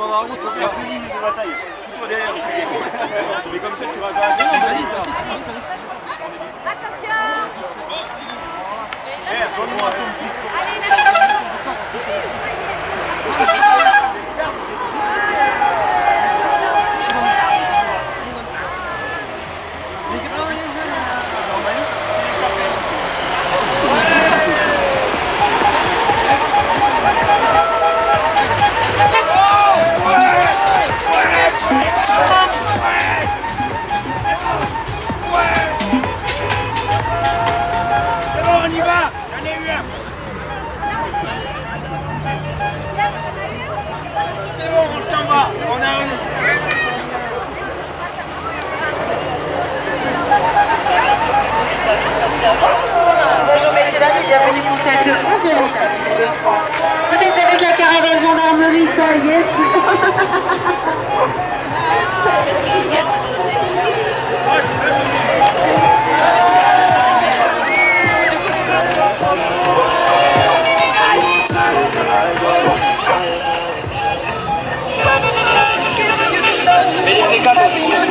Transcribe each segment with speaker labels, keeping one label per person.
Speaker 1: devant la route
Speaker 2: pour faire plus de la taille. Fous-toi derrière. Mais comme ça, tu vas
Speaker 1: gagner.
Speaker 3: Attention
Speaker 2: Eh, sois-moi ton piston.
Speaker 4: Allez,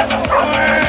Speaker 5: Yeah!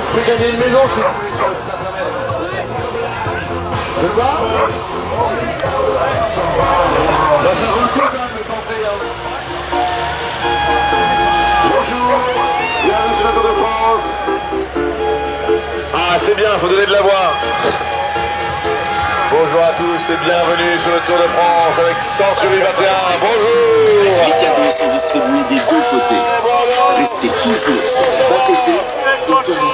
Speaker 5: Vous pouvez gagner une maison si vous voulez sur le site internet. De quoi Bah ça vaut le coup quand même de tenter. Hein. Bonjour, bienvenue sur la Tour de France. Ah c'est bien, faut donner de la voix. Bonjour à tous et bienvenue sur le Tour de France avec Centre 2021. Bonjour
Speaker 3: Les cadeaux sont distribués des deux côtés. Restez toujours sur le bas-côté et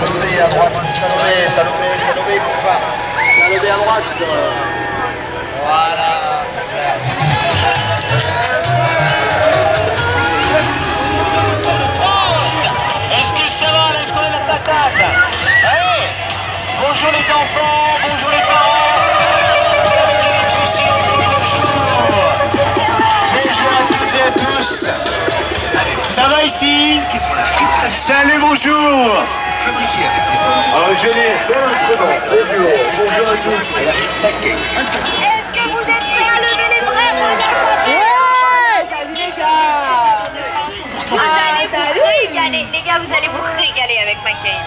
Speaker 6: Salomé à droite, Salomé, Salomé, Salomé, pas. Salomé à droite. Bonjour les enfants, bonjour les parents. Bonjour. Bonjour à toutes et à tous. Ça va ici Salut, bonjour
Speaker 5: instruments. Bonjour, bonjour à tous.
Speaker 4: Est-ce que vous êtes prêts à lever les bras pour la Ouais Salut les gars Vous allez vous régaler, les gars, vous allez vous régaler avec McCain.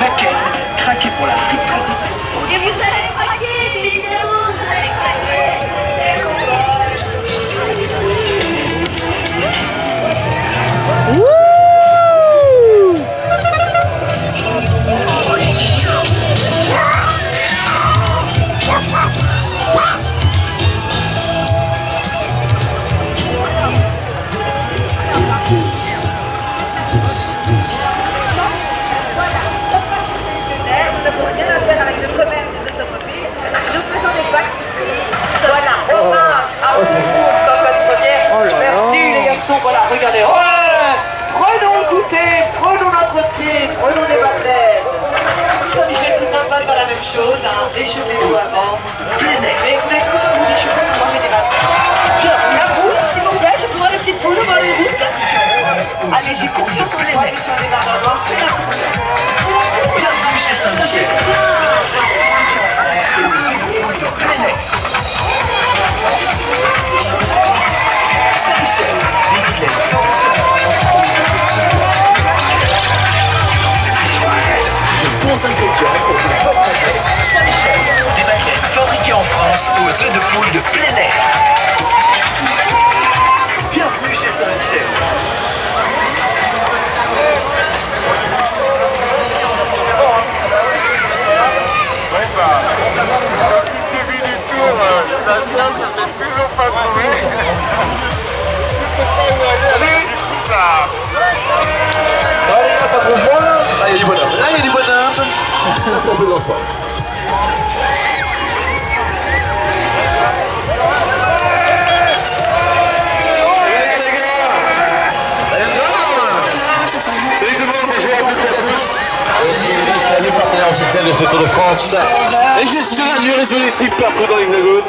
Speaker 6: McCain, craqué pour l'Afrique traditionnelle.
Speaker 4: Et vous allez craquer, évidemment, vous allez craquer. Nous
Speaker 5: as you go. D'enfant. Salut tout le à et tous. De ce Tour de France. Et gestionnaire du réseau électrique partout dans l'Hexagone.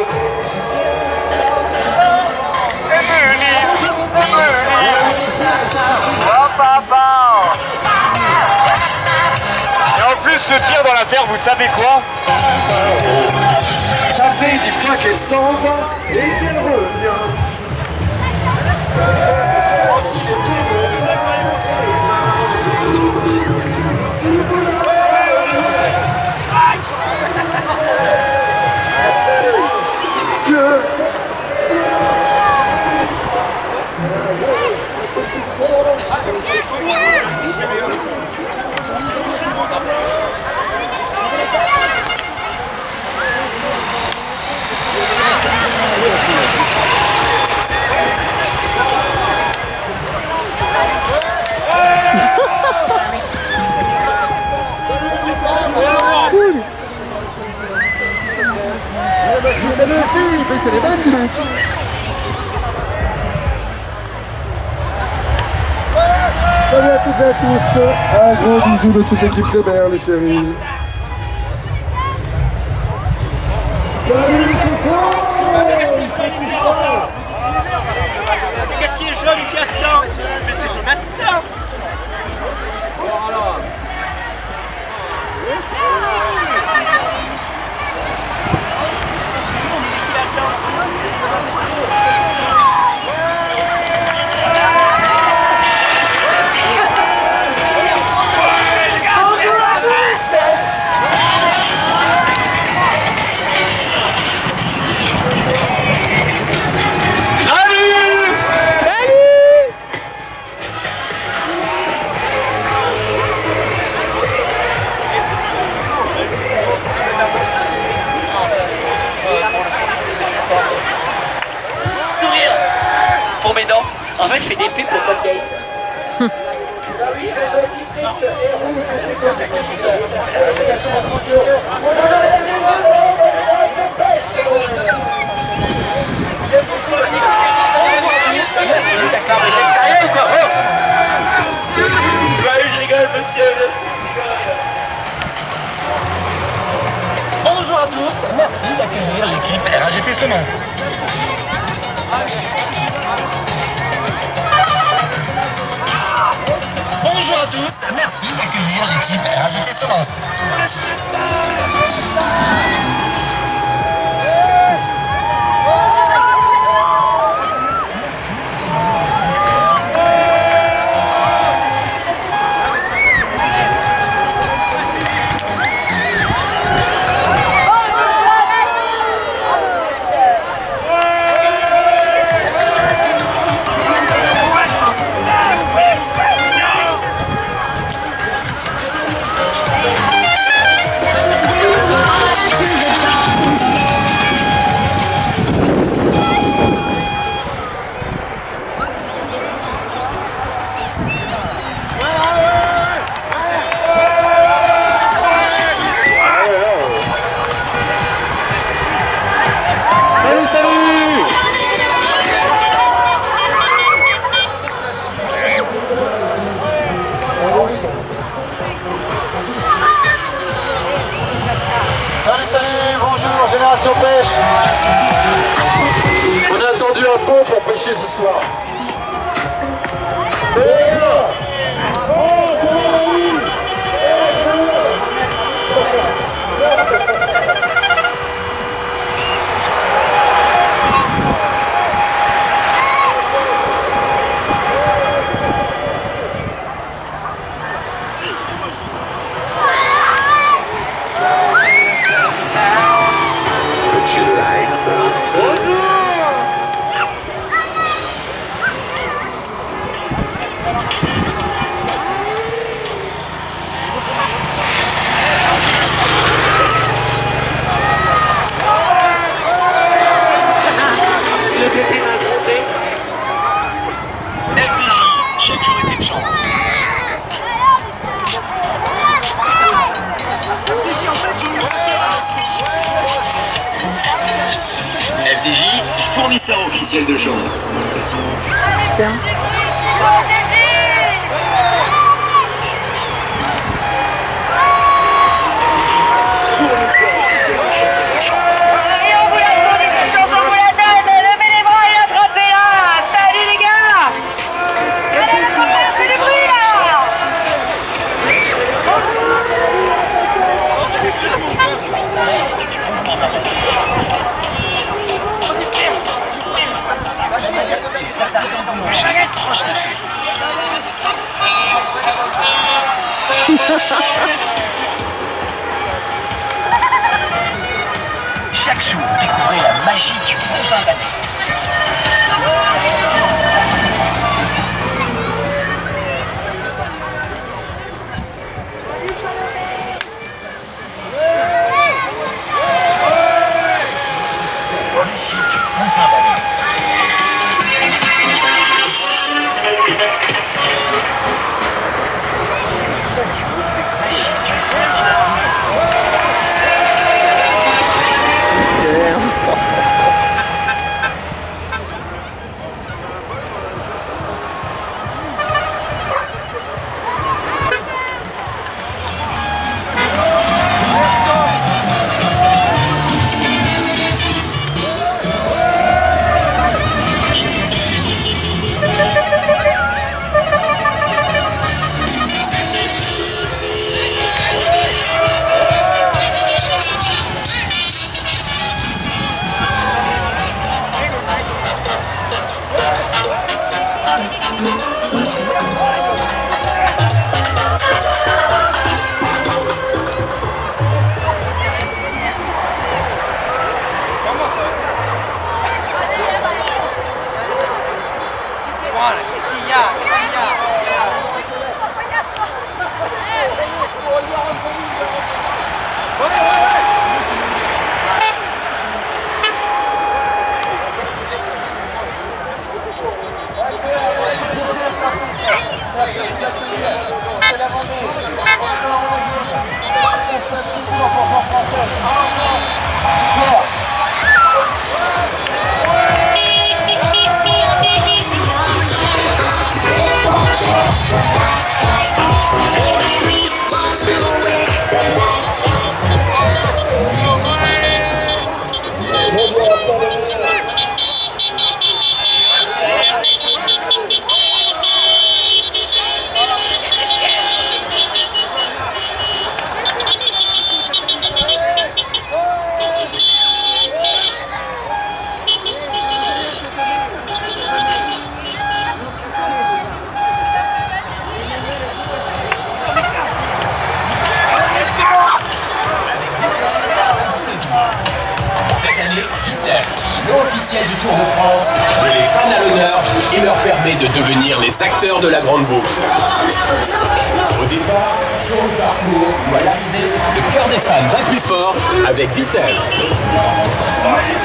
Speaker 2: le pire dans la terre, vous savez quoi
Speaker 5: Ça fait dix fois qu'elle s'en va et qu'elle revient. Un gros bisou de toute l'équipe mer, les chéris.
Speaker 4: En fait, je fais des pubs pour
Speaker 7: rigole, monsieur
Speaker 8: Bonjour à tous, merci d'accueillir l'équipe RAGT Semences. À tous, merci d'accueillir l'équipe RAGT Semences. Fournisseur officiel de chance.
Speaker 6: Et
Speaker 8: Proche de chez Chaque jour, découvrez la magie du Moulin du Tour de France, met les fans à l'honneur et leur permet de devenir les acteurs de la grande boucle. Au départ, sur le parcours ou à l'arrivée, le cœur des fans va plus fort avec Vitel.
Speaker 9: Allez,